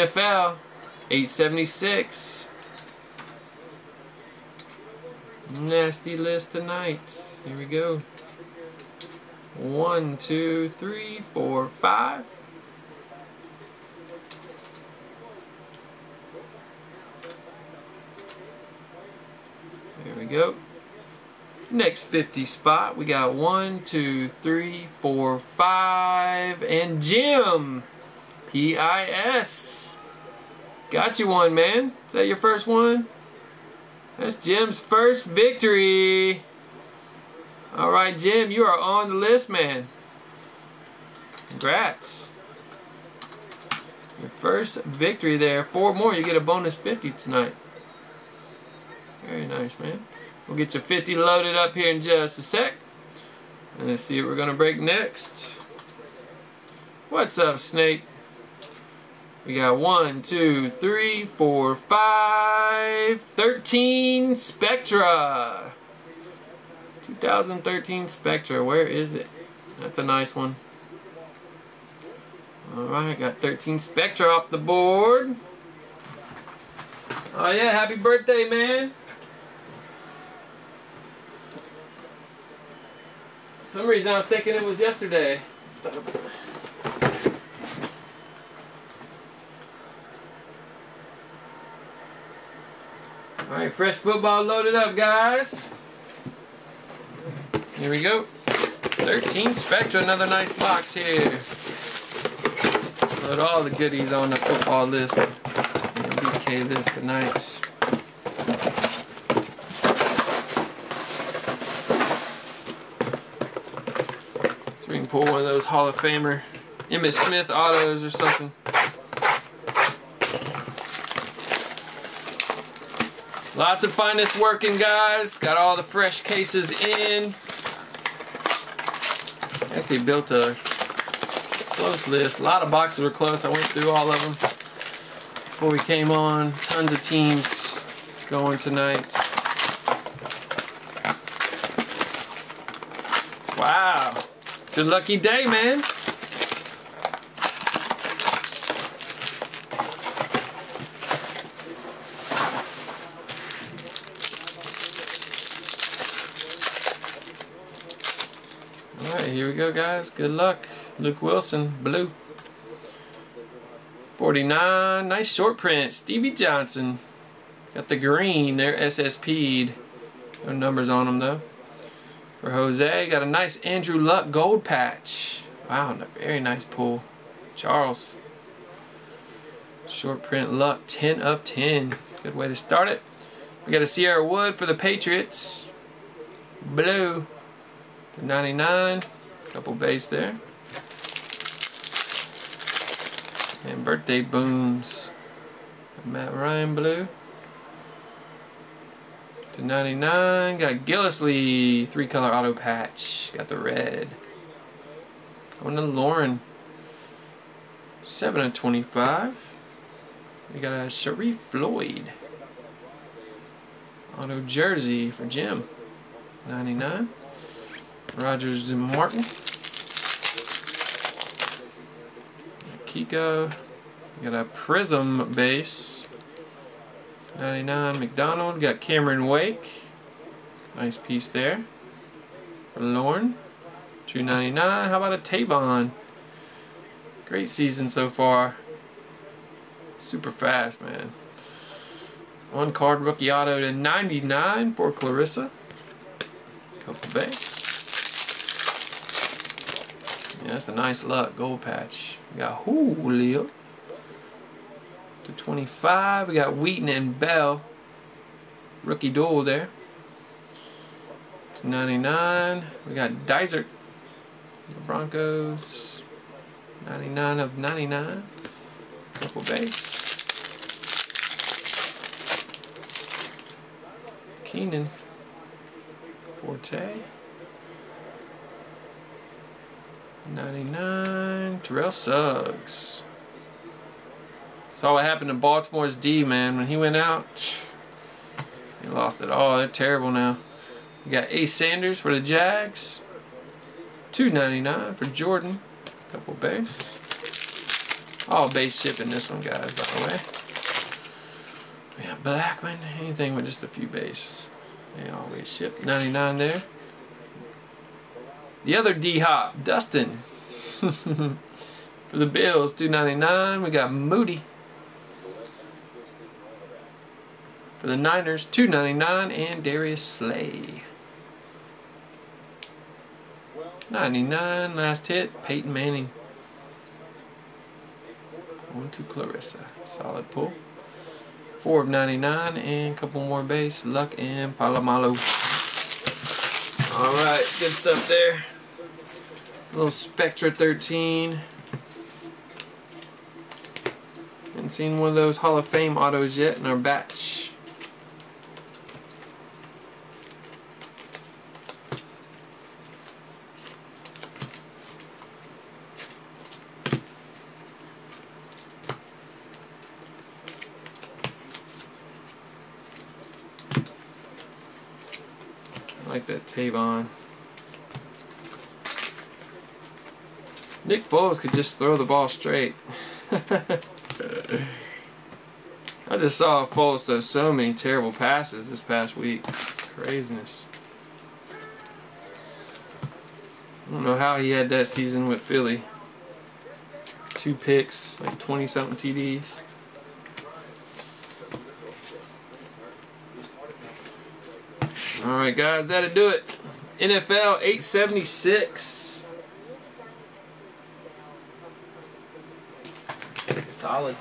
NFL 876. Nasty list tonight. Here we go. One, two, three, four, five. There we go. Next 50 spot, we got one, two, three, four, five, and Jim. P-I-S. Got you one, man. Is that your first one? That's Jim's first victory. All right, Jim, you are on the list, man. Congrats. Your first victory there. Four more, you get a bonus 50 tonight. Very nice, man. We'll get your 50 loaded up here in just a sec. And let's see what we're going to break next. What's up, Snake? We got one, two, three, four, five, 13 Spectra. 2013 Spectra. Where is it? That's a nice one. Alright, got 13 Spectra off the board. Oh yeah, happy birthday, man. some reason I was thinking it was yesterday. Alright, fresh football loaded up, guys. Here we go. 13 Spectra, another nice box here. Load all the goodies on the football list. MBK list tonight. So we can pull one of those Hall of Famer Emmitt Smith autos or something. Lots of finest working, guys. Got all the fresh cases in. I guess they built a close list. A lot of boxes were close. I went through all of them before we came on. Tons of teams going tonight. Wow. It's your lucky day, man. Alright, here we go, guys. Good luck. Luke Willson, blue. 49, nice short print. Stevie Johnson. Got the green, they're SSP'd. No numbers on them, though. For Jose, got a nice Andrew Luck gold patch. Wow, a very nice pull. Charles. Short print Luck, 10 of 10. Good way to start it. We got a Sierra Wood for the Patriots. Blue. 99, couple base there. And birthday booms. Matt Ryan blue. To 99, got Gillislee three color auto patch. Got the red. Going to Lauren. 7 of 25. We got a Sharrif Floyd. Auto jersey for Jim. 99. Rogers and Martin. Kiko. Got a Prism base. 99 McDonald. Got Cameron Wake. Nice piece there. Lorne. 299. How about a Tavon? Great season so far. Super fast, man. One card rookie auto to 99 for Clarissa. Couple base. Yeah, that's a nice luck gold patch. We got Julio to 25. We got Wheaton and Bell. Rookie duel there. To 99. We got Dysert. The Broncos. 99 of 99. Couple base. Keenan. Forte. 99. Terrell Suggs. Saw what happened to Baltimore's D, man. When he went out, he lost it all. They're terrible now. We got Ace Sanders for the Jags. 299 for Jordan. Couple base. All base shipping this one, guys, by the way. Yeah, Blackman. anything with just a few bases. They always ship. 99 there. The other D-Hop, Dustin. For the Bills, 299. We got Moody. For the Niners, 299 and Darius Slay. 99, last hit, Peyton Manning. One to Clarissa. Solid pull. Four of 99 and a couple more base. Luck and Polamalu. Alright, good stuff there. little Spectra 13. Haven't seen one of those Hall of Fame autos yet in our batch. I like that Tavon. Nick Foles could just throw the ball straight. I just saw Foles throw so many terrible passes this past week. It's craziness. I don't know how he had that season with Philly. Two picks, like 20 something TDs. Alright guys, that'll do it. NFL 876. Solid.